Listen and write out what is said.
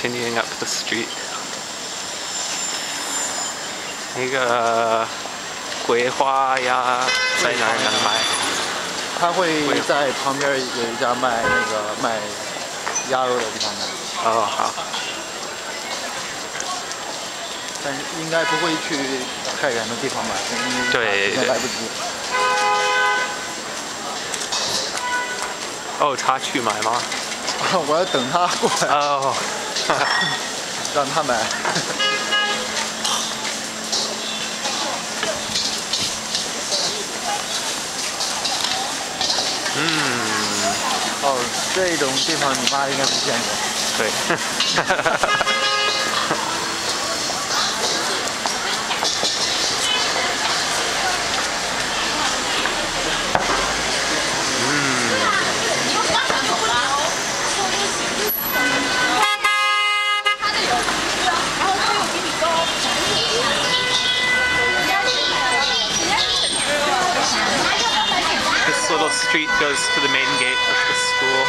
continuing up the street. 那个桂花呀在哪儿能买？他会在旁边有一家卖那个卖鸭肉的地方卖。哦，好。但是应该不会去太远的地方买，对，来不及。哦，他去买吗？我要等他过来。哦，让他买。嗯。哦，这种地方你妈应该是见过。对。little street goes to the main gate of the school.